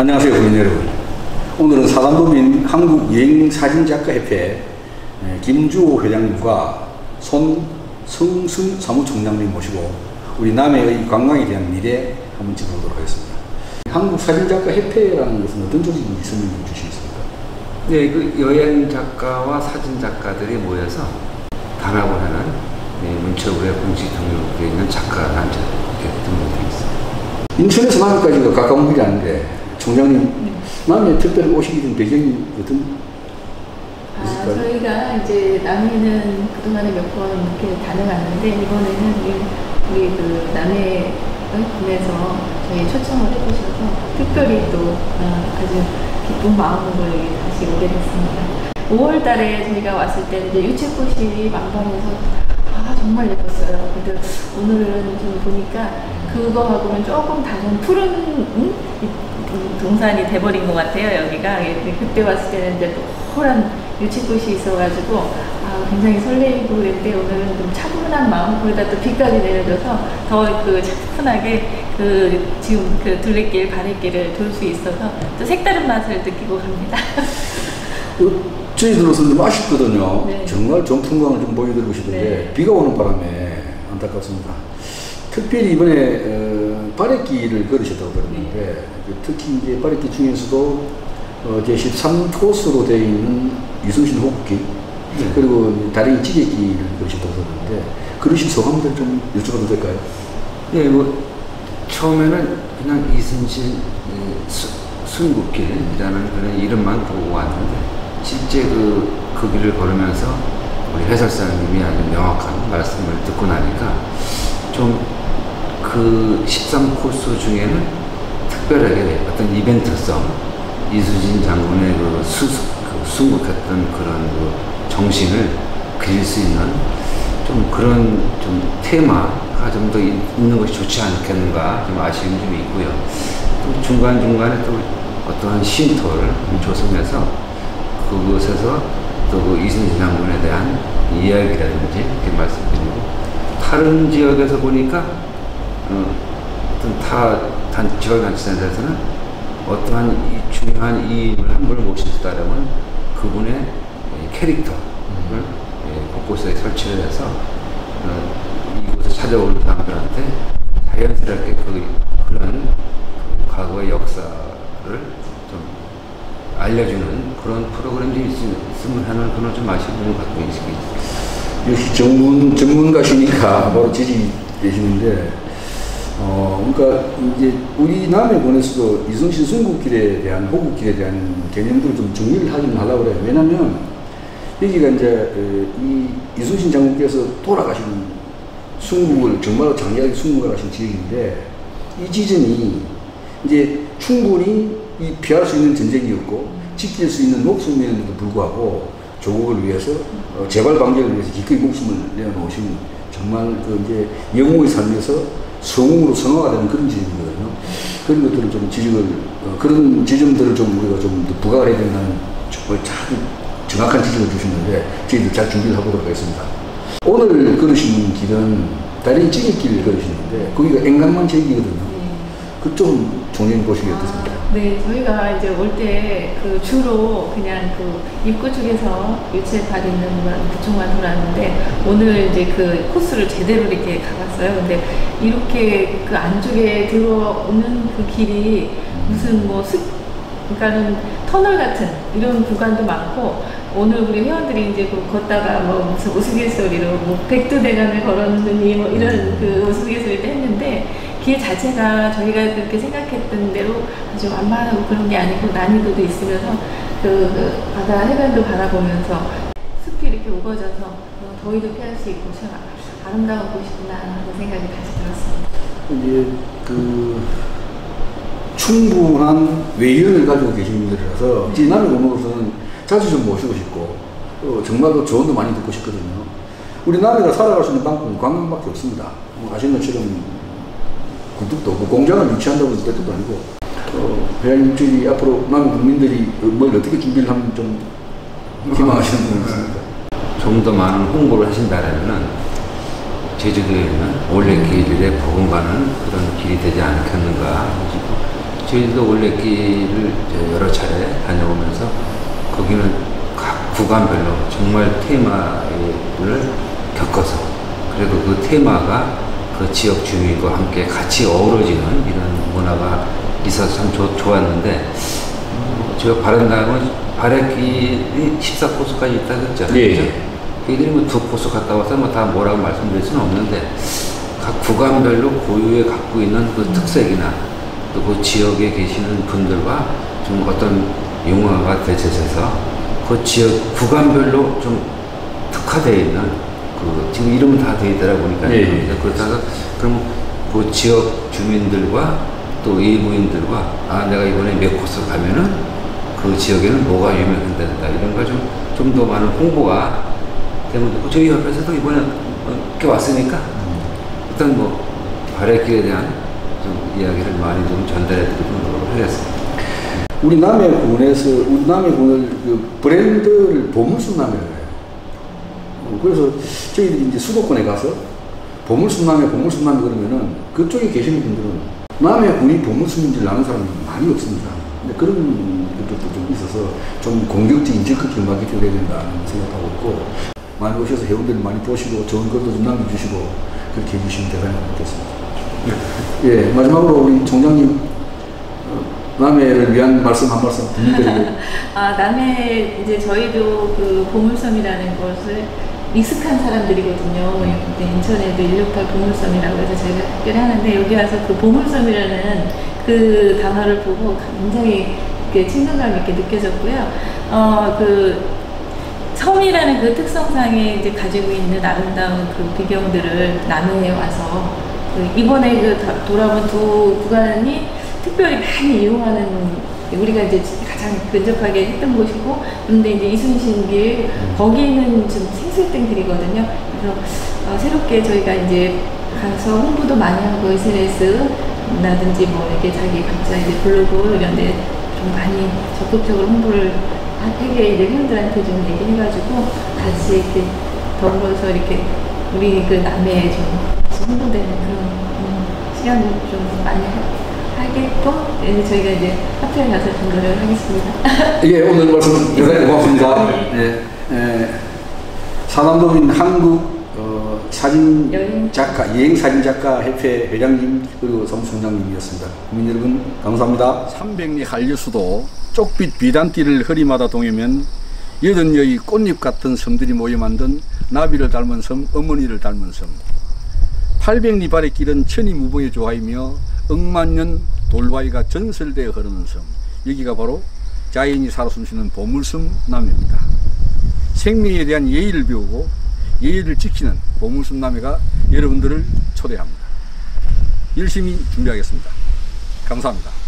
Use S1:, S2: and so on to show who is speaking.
S1: 안녕하세요, 국민 여러분. 오늘은 사단법인 한국여행사진작가협회 김주호 회장님과 손성순 사무총장님 모시고 우리 남해의 관광에 대한 미래 한번 짚어보도록 하겠습니다. 한국사진작가협회라는 것은 어떤 조직인지 설명 좀 주시겠습니까?
S2: 네, 그 여행 작가와 사진 작가들이 모여서 단합을 하는 네, 문체부의 공식 등록되어 있는 작가 단체 이렇게 등록되어 있습니다.
S1: 인천에서 남해까지가 가까운 길이 아닌데 총장님 남해 특별히 오시게 된 배경이 어떤
S3: 아? 저희가 이제 남해는 그동안에 몇 번 이렇게 다녀갔는데 이번에는 우리, 우리 그 남해 군에서 저희 초청을 해주셔서 특별히 또 어, 아주 기쁜 마음으로 다시 오게 됐습니다. 5월 달에 저희가 왔을 때는 이제 유채꽃이 만발해서 아 정말 예뻤어요. 근데 오늘은 좀 보니까 그거하고는 조금 다른 푸른 음? 동산이 돼버린 것 같아요 여기가 예, 그때 왔을 때는 이제 노란 유채꽃이 있어가지고 아, 굉장히 설레이고 그랬는데 오늘은 좀 차분한 마음 거기다 또 비까지 내려져서 더 그 차분하게 그 지금 그 둘레길 바랫길을 돌 수 있어서 또 색다른 맛을 느끼고 갑니다.
S1: 어, 저희들로서는 좀 아쉽거든요.
S3: 네.
S1: 정말 좋은 풍광을 좀 보여드리고 싶은데
S3: 네.
S1: 비가 오는 바람에 안타깝습니다. 특별히 이번에 어, 바랫길을 걸으셨다고 들었는데
S3: 네.
S1: 그 특히 이제 바랫길 중에서도 어, 제 13코스로 되어 있는 유성신 호국길
S2: 네.
S1: 그리고 다리 찌개길을 걸으셨다고 들었는데 걸으신 소감들 좀 여쭤봐도 될까요?
S2: 네, 뭐 처음에는 그냥 이순신 순국길이라는 그런 이름만 보고 왔는데 실제 그, 그 길을 걸으면서 우리 해설사님이 아주 명확한 말씀을 듣고 나니까 좀 그 13코스 중에는 특별하게 어떤 이벤트성 이수진 장군의 그, 수, 그 순국했던 그런 그 정신을 그릴 수 있는 좀 그런 좀 테마가 좀 더 있는 것이 좋지 않겠는가 좀 아쉬움이 좀 있고요. 또 중간중간에 또 어떠한 쉼터를 조성해서 그곳에서 또 그 이순신 장군에 대한 이야기라든지 이렇게 말씀드리고 다른 지역에서 보니까 어, 어떤 타 단, 지방단체센터에서는 어떠한 이 중요한 이인을 한 분을 모셨다면 그분의 예, 캐릭터를 예, 곳곳에 설치를 해서 어, 이곳에 찾아오는 사람들한테 자연스럽게 그, 그런 그 과거의 역사를 좀 알려주는 그런 프로그램이 있- 있으면 하는 그런 좀 아쉬움을 갖고 있습니다.
S1: 역시 전문, 전문가시니까 바로 지지 되시는데, 어, 그러니까 이제 우리 남해군에서도 이순신 순국길에 대한, 호국길에 대한 개념들을 좀 정리를 하긴 하려고 그래요. 왜냐면 여기가 이제 어, 이 이순신 장군께서 돌아가신 순국을 정말로 장기하게 순국하신 지역인데 이 지점이 이제 충분히 이 피할 수 있는 전쟁이었고 지킬 수 있는 목숨이었는데도 불구하고 조국을 위해서 어, 재발 방지를 위해서 기꺼이 목숨을 내어놓으신 정말 그 이제 영웅의 삶에서 성웅으로 성화가 되는 그런 지점이거든요. 그런 것들을 좀 지적을 어, 그런 지점들을 좀 우리가 좀 더 부각을 해야 된다는 정말 참 정확한 지적을 주셨는데 저희들 잘 준비를 해보도록 하겠습니다. 오늘 걸으신 길은 다리 찌개길 걸으시는데 거기가 eng간만 제기거든요. 그쪽 종영이 보시기 어떻습니까?
S3: 아, 네, 저희가 이제 올 때 그 주로 그냥 그 입구 쪽에서 유채밭 있는 그쪽만 돌았는데 오늘 이제 그 코스를 제대로 이렇게 가봤어요. 근데 이렇게 그 안쪽에 들어오는 그 길이 무슨 뭐 습, 그러니까는 터널 같은 이런 구간도 많고 오늘 우리 회원들이 이제 그 걷다가 뭐 무슨 우스갯소리로 뭐 백두대간을 걸었느니 뭐 이런 그 우스갯소리도 했는데 길 자체가 저희가 그렇게 생각했던 대로 아주 완만하고 그런 게 아니고 난이도도 있으면서 그, 그 바다 해변도 바라보면서 숲이 이렇게 우거져서 어, 더위도 피할 수 있고 참 아름다운 곳이구나 하는 생각이 다시 들었습니다.
S1: 이제 그 충분한 외연을 가지고 계신 분들이라서 제 남의 공으로서는 자주 좀 모시고 싶고 또 정말 로 조언도 많이 듣고 싶거든요. 우리 남해가 살아갈 수 있는 방법은 관광밖에 없습니다. 뭐 아시는 것처럼 굴뚝도 없고 공장을 유치한다고 해서 될 것도 아니고 어, 회장님 저희 앞으로 남해 국민들이 뭘 어떻게 준비를 하면 좀 희망하시는 분이 있습니까?
S2: 좀더 많은 홍보를 하신다면은 제주도에는 원래 길들의 복음가는 그런 길이 되지 않겠는가 저희도 올레길을 이제 여러 차례 다녀오면서 거기는 각 구간별로 정말 테마를 겪어서 그래도 그 테마가 그 지역 주민과 함께 같이 어우러지는 이런 문화가 있어서 참 좋, 좋았는데 어, 제가 바른다면 바래길이 14코스까지 있다 그랬잖아요.
S1: 예.
S2: 그죠? 저희들이 뭐두 코스 갔다 와서 뭐 다 뭐라고 말씀드릴 수는 없는데 각 구간별로 고유에 갖고 있는 그 특색이나 또 그 지역에 계시는 분들과 좀 어떤 융화가 되셔서 그 지역 구간별로 좀 특화되어 있는 그 지금 이름은 다 되어 있더라 보니까
S1: 예, 예.
S2: 그러다가 그럼 그 지역 주민들과 또 외부인들과 아 내가 이번에 몇 코스 가면은 그 지역에는 뭐가 유명한다 이런 걸 좀 좀 더 많은 홍보가 되면 좋고 저희 협회에서도 이번에 어, 이렇게 왔으니까 일단 뭐 발해길에 대한 좀 이야기를 많이 좀 전달해 드리도록 노력하겠습니다.
S1: 우리 남해군에서 우리 남해군을 그 브랜드를 보물순남이라고 해요. 어, 그래서 저희들이 이제 수도권에 가서 보물순남에 보물순남이 그러면은 그쪽에 계시는 분들은 남해 군이 보물순인 줄 아는 사람이 많이 없습니다. 근데 그런 것들도 좀 있어서 좀 공격적인 적극적인 마케팅을 해야 된다는 생각하고 있고 많이 오셔서 회원들 많이 보시고 좋은 것도 좀 남겨주시고 그렇게 해주시면 대단히 고맙겠습니다. 예, 마지막으로 우리 총장님 어, 남해를 위한 말씀 한 말씀 부탁드리고
S3: 아, 남해 이제 저희도 그 보물섬이라는 것을 익숙한 사람들이거든요. 근데 인천에도 168 보물섬이라고 해서 저희가 특별히 하는데 여기 와서 그 보물섬이라는 그 단어를 보고 굉장히 그 친근감 있게 느껴졌고요. 어, 그 섬이라는 그 특성상에 이제 가지고 있는 아름다운 그 비경들을 남해에 와서 그 이번에 그 다- 돌아온 두 구간이 특별히 많이 이용하는 우리가 이제 가장 근접하게 했던 곳이고 그런데 이제 이순신길 거기는 좀 생소했던 길이거든요. 그래서 어, 새롭게 저희가 이제 가서 홍보도 많이 하고 SNS라든지 뭐 이렇게 자기 각자 이제 블로그 이런 데 좀 많이 적극적으로 홍보를 하게 이제 회원들한테 좀 얘기해가지고 같이 이렇게 더불어서 이렇게 우리 그 남해에 좀 같이 홍보되는 그런 음, 시간을 좀 많이 하- 하게끔 예, 저희가 이제 학교에 가서 좀 노력을 하겠습니다.
S1: 예, 오늘 말씀 대단히 고맙습니다. 예, 예, 사단법인 한국 어, 사진
S3: 여행.
S1: 작가, 여행 사진 작가 협회 회장님 그리고 사무총장님이었습니다. 국민 여러분 감사합니다. 300리 한류수도 쪽빛 비단띠를 허리마다 동이면 여든 여의 꽃잎 같은 섬들이 모여 만든 나비를 닮은 섬, 어머니를 닮은 섬. 800리 발의 길은 천이 무봉의 조화이며 억만년 돌바위가 전설되어 흐르는 섬. 여기가 바로 자연이 살아 숨쉬는 보물섬 남해입니다. 생명에 대한 예의를 배우고 예의를 지키는 보물섬 남해가 여러분들을 초대합니다. 열심히 준비하겠습니다. 감사합니다.